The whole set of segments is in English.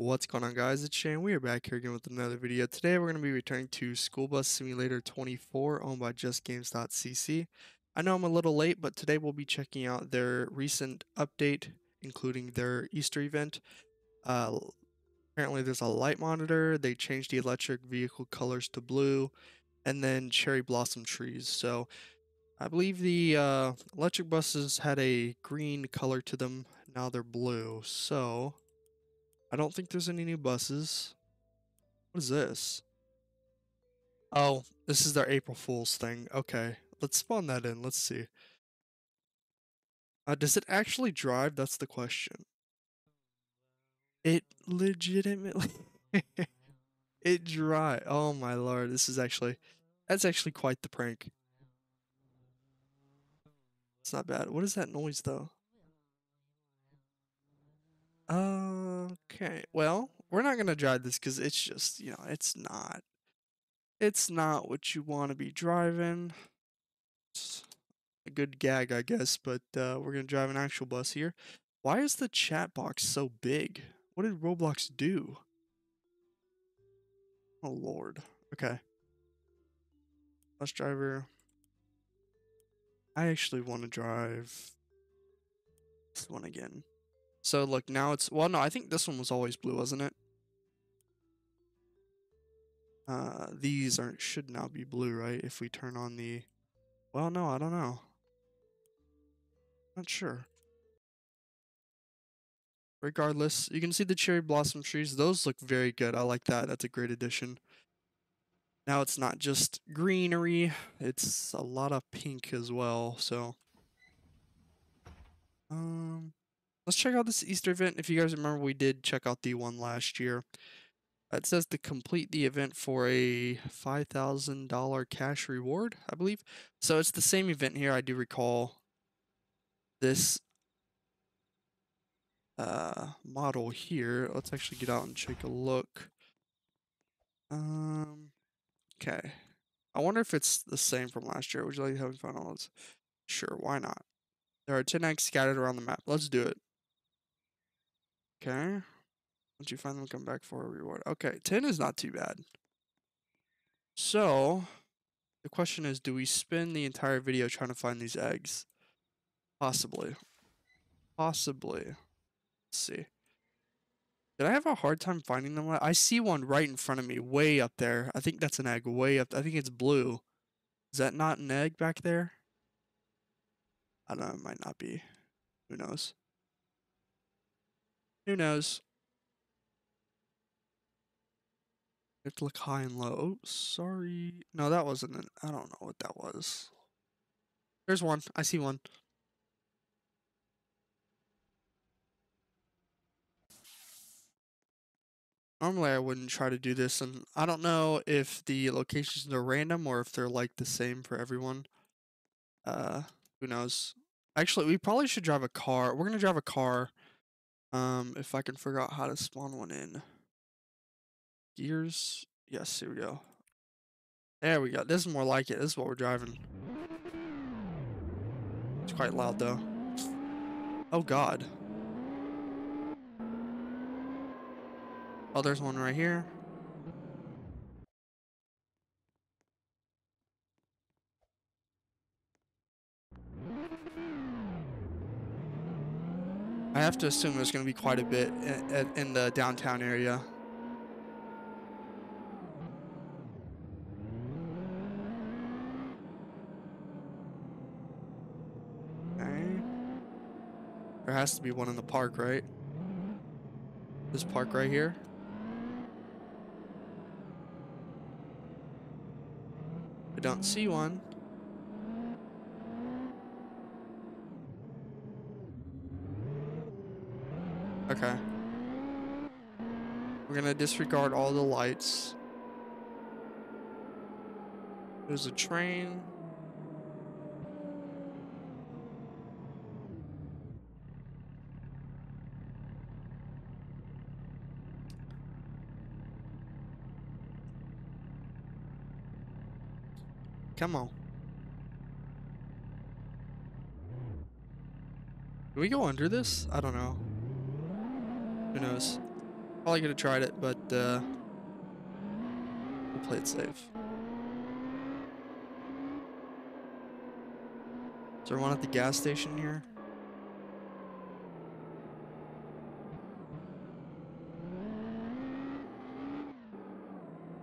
What's going on guys, it's Shay, we are back here again with another video. Today we're going to be returning to School Bus Simulator 24 owned by JustGames.cc. I know I'm a little late, but today we'll be checking out their recent update, including their Easter event. Uh, apparently there's a light monitor, they changed the electric vehicle colors to blue, and then cherry blossom trees. So I believe the uh, electric buses had a green color to them, now they're blue. So I don't think there's any new buses. What is this? Oh, this is their April Fool's thing. Okay, let's spawn that in. Let's see. Uh, does it actually drive? That's the question. It legitimately... it dry. Oh my lord, this is actually... That's actually quite the prank. It's not bad. What is that noise though? Okay, well, we're not gonna drive this because it's just, you know, it's not. It's not what you want to be driving. It's a good gag, I guess, but uh, we're gonna drive an actual bus here. Why is the chat box so big? What did Roblox do? Oh lord. Okay. Bus driver. I actually want to drive this one again. So look, now it's, well, no, I think this one was always blue, wasn't it? Uh, these aren't, should now be blue, right? If we turn on the, well, no, I don't know. Not sure. Regardless, you can see the cherry blossom trees. Those look very good. I like that. That's a great addition. Now it's not just greenery, it's a lot of pink as well, so. Um, Let's check out this Easter event. If you guys remember, we did check out the one last year. It says to complete the event for a $5,000 cash reward, I believe. So it's the same event here. I do recall this uh, model here. Let's actually get out and take a look. Um, okay. I wonder if it's the same from last year. Would you like to have fun on this? Sure, why not? There are 10 eggs scattered around the map. Let's do it. Okay. Once you find them, come back for a reward. Okay, 10 is not too bad. So, the question is, do we spend the entire video trying to find these eggs? Possibly. Possibly. Let's see. Did I have a hard time finding them? I see one right in front of me, way up there. I think that's an egg, way up. I think it's blue. Is that not an egg back there? I don't know, it might not be. Who knows? Who knows? You have to look high and low. Oh, sorry. No, that wasn't an, I don't know what that was. There's one. I see one. Normally I wouldn't try to do this, and I don't know if the locations are random or if they're like the same for everyone. Uh, who knows? Actually, we probably should drive a car. We're gonna drive a car um, if I can figure out how to spawn one in. Gears. Yes, here we go. There we go. This is more like it. This is what we're driving. It's quite loud though. Oh god. Oh, there's one right here. I have to assume there's going to be quite a bit in, in the downtown area. Okay. There has to be one in the park, right? This park right here. I don't see one. Okay. We're gonna disregard all the lights. There's a train. Come on. Do we go under this? I don't know. Who knows? Probably could have tried it, but uh, we'll play it safe. Is there one at the gas station here?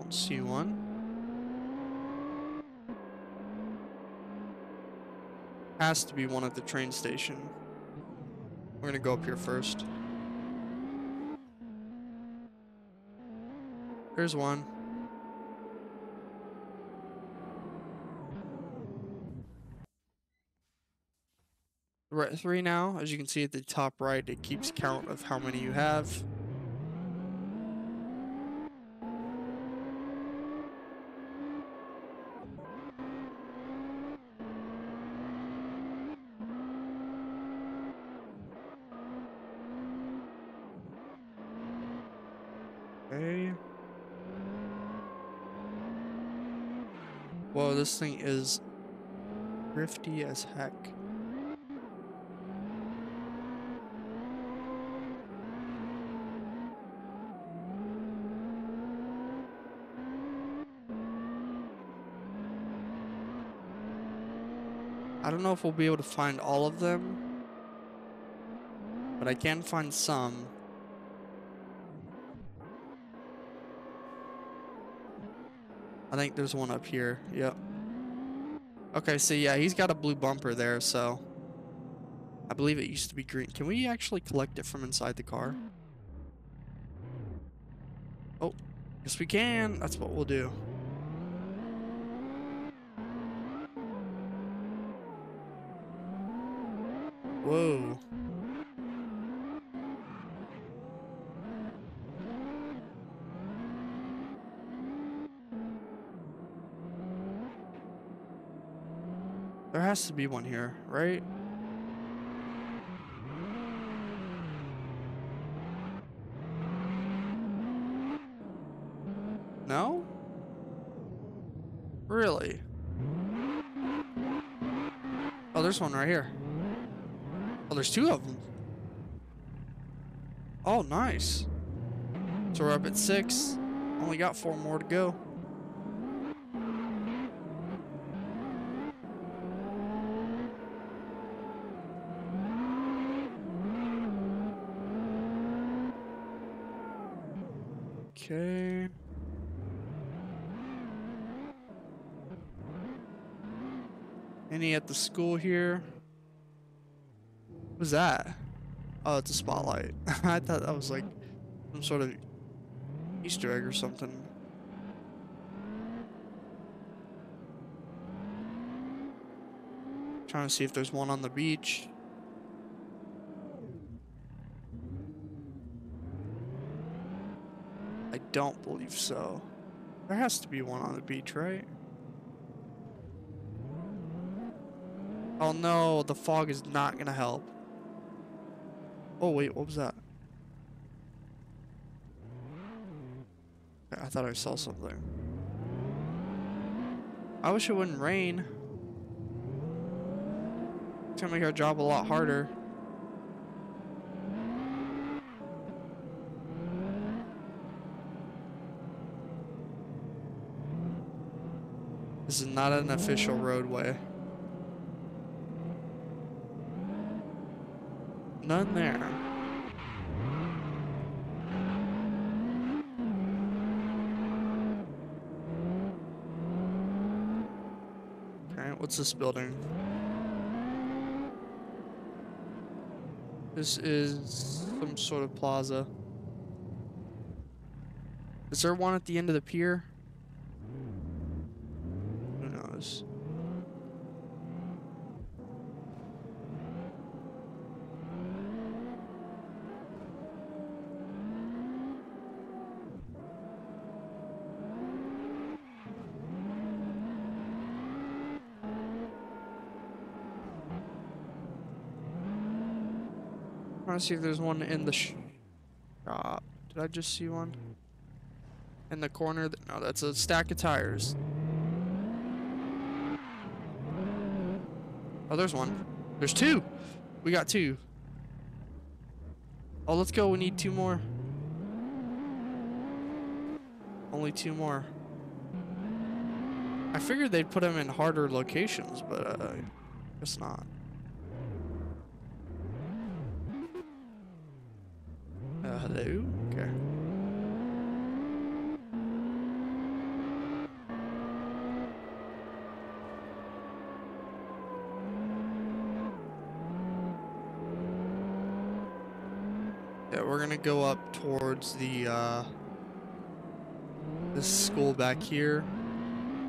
Don't see one. Has to be one at the train station. We're gonna go up here first. There's one. We're at three now. As you can see at the top right, it keeps count of how many you have. Okay. Whoa, this thing is thrifty as heck. I don't know if we'll be able to find all of them, but I can find some. I think there's one up here. Yep. Okay, so yeah, he's got a blue bumper there, so I believe it used to be green. Can we actually collect it from inside the car? Oh, yes we can. That's what we'll do. Whoa. Has to be one here, right? No? Really? Oh, there's one right here. Oh, there's two of them. Oh, nice. So we're up at six. Only got four more to go. Okay. Any at the school here? What was that? Oh, it's a spotlight. I thought that was like some sort of Easter egg or something. Trying to see if there's one on the beach. I don't believe so. There has to be one on the beach, right? Oh no, the fog is not gonna help. Oh wait, what was that? I thought I saw something. I wish it wouldn't rain. It's gonna make our job a lot harder. This is not an official roadway. None there. Okay, what's this building? This is some sort of plaza. Is there one at the end of the pier? Who knows? I want to see if there's one in the shop. Did I just see one? In the corner? Th- No, that's a stack of tires. Oh, there's one. There's two. We got two. Oh, let's go. We need two more. Only two more. I figured they'd put them in harder locations, but uh, guess not. Hello? Okay. Yeah, we're gonna go up towards the, uh, this school back here.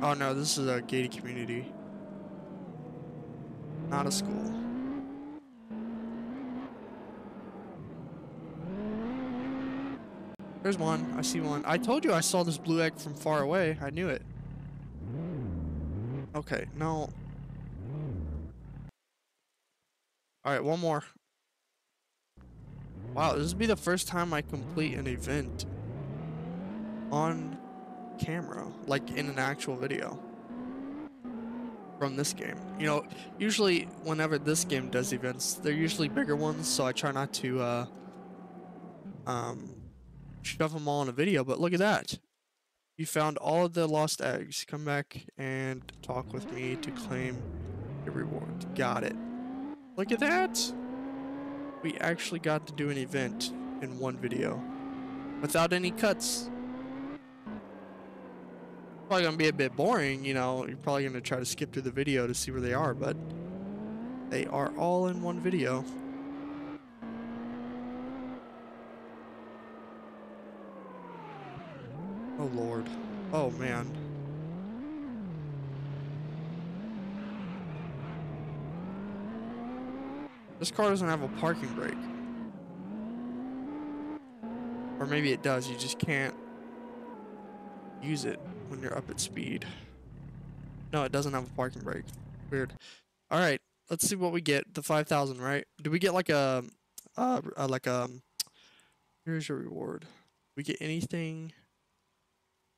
Oh no, this is a gated community. Not a school. There's one. I see one. I told you I saw this blue egg from far away. I knew it. Okay, no. Alright, one more. Wow, this will be the first time I complete an event on camera, like in an actual video from this game. You know, usually whenever this game does events, they're usually bigger ones, so I try not to uh, um, shove them all in a video, but look at that. You found all of the lost eggs. Come back and talk with me to claim your reward. Got it. Look at that. We actually got to do an event in one video without any cuts. Probably gonna be a bit boring, you know. You're probably gonna try to skip through the video to see where they are, but they are all in one video. Oh lord. Oh man. This car doesn't have a parking brake. Or maybe it does, you just can't use it when you're up at speed. No, it doesn't have a parking brake. Weird. Alright, let's see what we get. The 5,000, right? Do we get like a, uh, like a, here's your reward. We get anything?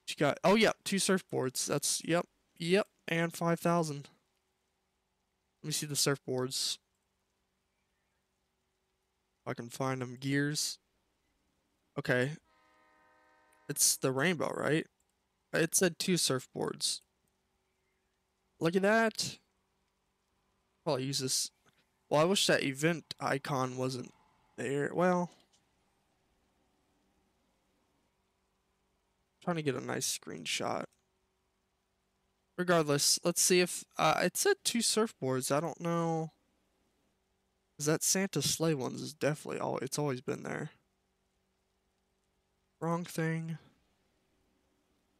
You got, oh yeah, two surfboards. That's, yep, yep, and 5,000. Let me see the surfboards. If I can find them. Gears. Okay. It's the rainbow, right? It said two surfboards. Look at that. Well, I'll use this. Well, I wish that event icon wasn't there. Well, trying to get a nice screenshot. Regardless, let's see if uh, it said two surfboards. I don't know. Is that Santa sleigh ones is definitely all. It's always been there. Wrong thing.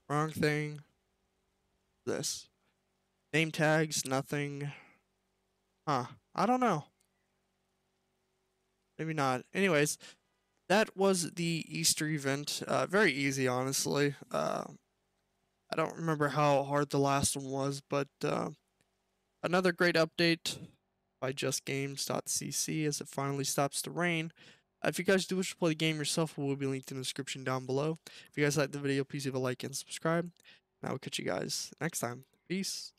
Wrong thing. This. Name tags, nothing. Huh. I don't know. Maybe not. Anyways, that was the Easter event. Uh, very easy, honestly. Uh, I don't remember how hard the last one was, but uh, another great update by justgames.cc as it finally stops to rain. Uh, if you guys do wish to play the game yourself, it will be linked in the description down below. If you guys like the video, please leave a like and subscribe. And I will catch you guys next time. Peace.